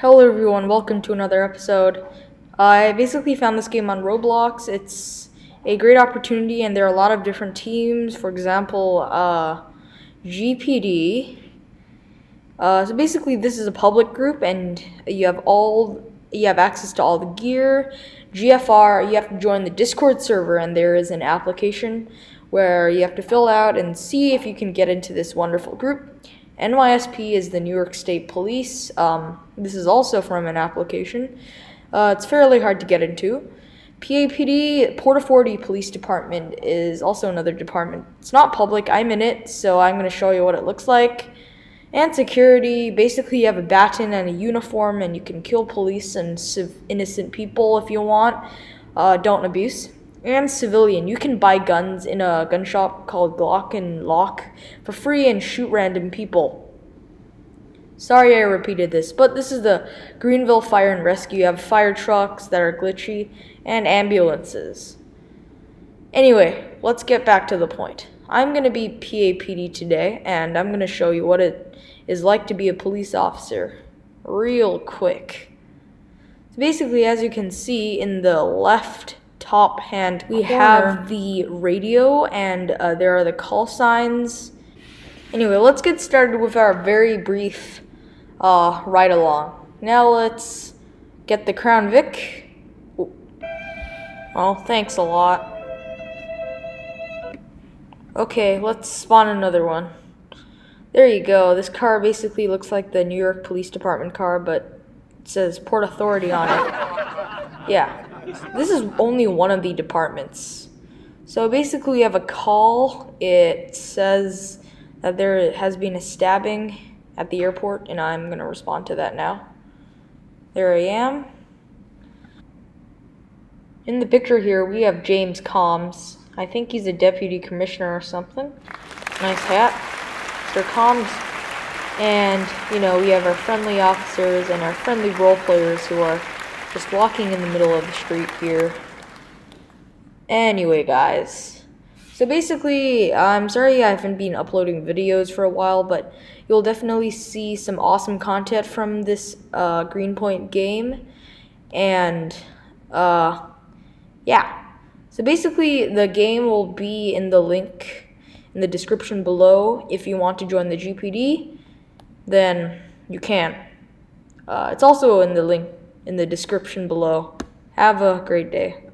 Hello everyone, welcome to another episode. I basically found this game on Roblox. It's a great opportunity and there are a lot of different teams. For example, uh, GPD. Uh, so basically this is a public group and you have all you have access to all the gear. GFR, you have to join the Discord server and there is an application where you have to fill out and see if you can get into this wonderful group. NYSP is the New York State Police. Um, this is also from an application. Uh, it's fairly hard to get into. PAPD, Port Authority Police Department, is also another department. It's not public, I'm in it, so I'm going to show you what it looks like. And security, basically you have a baton and a uniform and you can kill police and innocent people if you want. Uh, don't abuse and civilian. You can buy guns in a gun shop called Glock and Lock for free and shoot random people. Sorry I repeated this, but this is the Greenville Fire and Rescue. You have fire trucks that are glitchy and ambulances. Anyway, let's get back to the point. I'm going to be PAPD today, and I'm going to show you what it is like to be a police officer real quick. So basically, as you can see in the left top hand, we corner. have the radio and uh, there are the call signs. Anyway, let's get started with our very brief uh, ride along. Now let's get the Crown Vic. Well, thanks a lot. Okay, let's spawn another one. There you go. This car basically looks like the New York Police Department car, but it says Port Authority on it. Yeah. This is only one of the departments. So basically, we have a call. It says that there has been a stabbing at the airport, and I'm going to respond to that now. There I am. In the picture here, we have James Combs. I think he's a deputy commissioner or something. Nice hat. Mr. Combs. And, you know, we have our friendly officers and our friendly role players who are just walking in the middle of the street here. Anyway, guys. So basically, I'm sorry I haven't been uploading videos for a while, but you'll definitely see some awesome content from this uh, Greenpoint game. And, uh, yeah. So basically, the game will be in the link in the description below. If you want to join the GPD, then you can. Uh, it's also in the link in the description below. Have a great day.